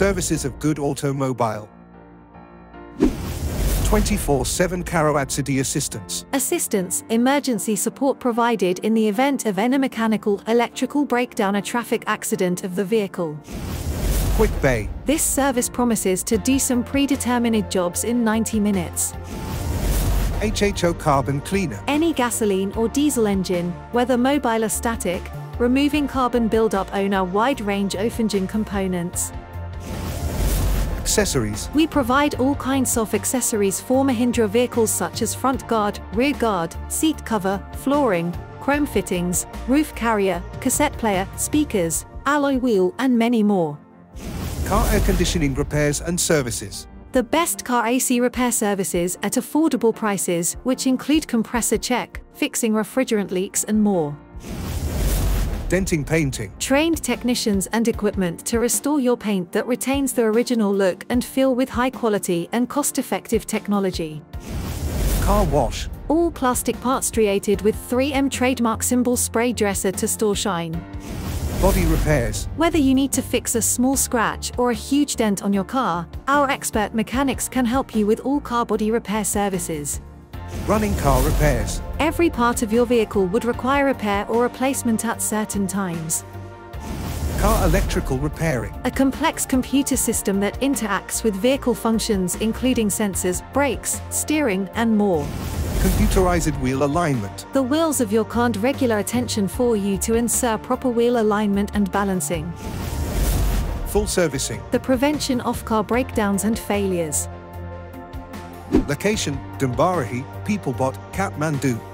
Services of Good Automobile. 24-7 Karawatsidi Assistance. Assistance, emergency support provided in the event of any mechanical, electrical breakdown or traffic accident of the vehicle. Quick Bay. This service promises to do some predetermined jobs in 90 minutes. HHO Carbon Cleaner. Any gasoline or diesel engine, whether mobile or static, removing carbon buildup on a wide range of engine components. Accessories. We provide all kinds of accessories for Mahindra vehicles such as front guard, rear guard, seat cover, flooring, chrome fittings, roof carrier, cassette player, speakers, alloy wheel and many more. Car air conditioning repairs and services. The best car AC repair services at affordable prices, which include compressor check, fixing refrigerant leaks and more. Denting painting. Trained technicians and equipment to restore your paint that retains the original look and feel with high quality and cost-effective technology. Car wash. All plastic parts striated with 3M trademark symbol spray dresser to store shine. Body repairs. Whether you need to fix a small scratch or a huge dent on your car, our expert mechanics can help you with all car body repair services. Running car repairs. Every part of your vehicle would require repair or replacement at certain times. Car electrical repairing. A complex computer system that interacts with vehicle functions including sensors, brakes, steering, and more. Computerized wheel alignment. The wheels of your car need regular attention for you to ensure proper wheel alignment and balancing. Full servicing. The prevention of car breakdowns and failures. Location, Dhumbarahi, Pipalbot, Kathmandu.